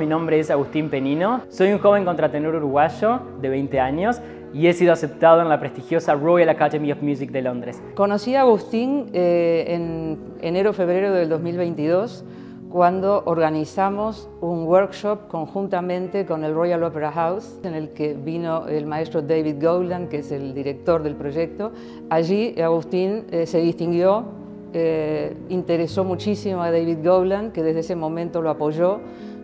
Mi nombre es Agustín Penino, soy un joven contratenor uruguayo de 20 años y he sido aceptado en la prestigiosa Royal Academy of Music de Londres. Conocí a Agustín eh, en enero-febrero del 2022 cuando organizamos un workshop conjuntamente con el Royal Opera House, en el que vino el maestro David Gowland, que es el director del proyecto. Allí Agustín eh, se distinguió, eh, interesó muchísimo a David Gowland, que desde ese momento lo apoyó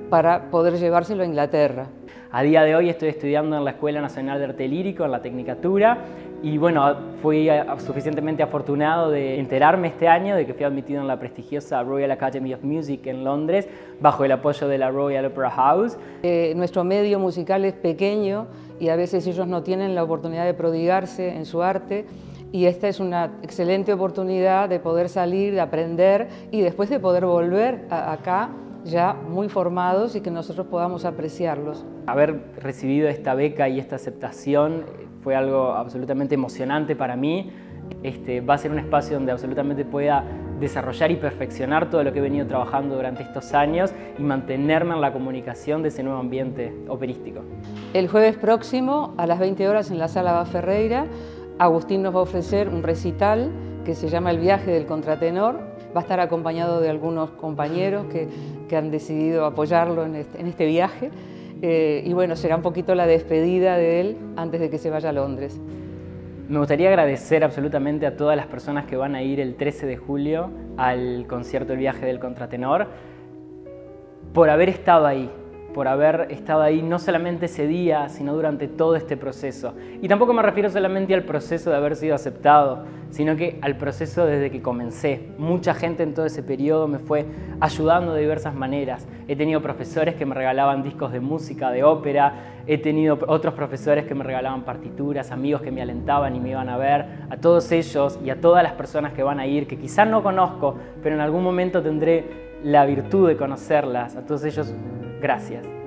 para poder llevárselo a Inglaterra. A día de hoy estoy estudiando en la Escuela Nacional de Arte Lírico, en la Tecnicatura, y bueno, fui suficientemente afortunado de enterarme este año de que fui admitido en la prestigiosa Royal Academy of Music en Londres, bajo el apoyo de la Royal Opera House. Eh, nuestro medio musical es pequeño y a veces ellos no tienen la oportunidad de prodigarse en su arte, y esta es una excelente oportunidad de poder salir, de aprender y después de poder volver acá ya muy formados y que nosotros podamos apreciarlos. Haber recibido esta beca y esta aceptación fue algo absolutamente emocionante para mí. Este, va a ser un espacio donde absolutamente pueda desarrollar y perfeccionar todo lo que he venido trabajando durante estos años y mantenerme en la comunicación de ese nuevo ambiente operístico. El jueves próximo, a las 20 horas en la Sala Ba Ferreira, Agustín nos va a ofrecer un recital que se llama El viaje del contratenor. Va a estar acompañado de algunos compañeros que, que han decidido apoyarlo en este, en este viaje. Eh, y bueno, será un poquito la despedida de él antes de que se vaya a Londres. Me gustaría agradecer absolutamente a todas las personas que van a ir el 13 de julio al concierto El viaje del contratenor por haber estado ahí, por haber estado ahí no solamente ese día, sino durante todo este proceso. Y tampoco me refiero solamente al proceso de haber sido aceptado, sino que al proceso desde que comencé. Mucha gente en todo ese periodo me fue ayudando de diversas maneras. He tenido profesores que me regalaban discos de música, de ópera, he tenido otros profesores que me regalaban partituras, amigos que me alentaban y me iban a ver, a todos ellos y a todas las personas que van a ir, que quizás no conozco, pero en algún momento tendré la virtud de conocerlas, a todos ellos Gracias.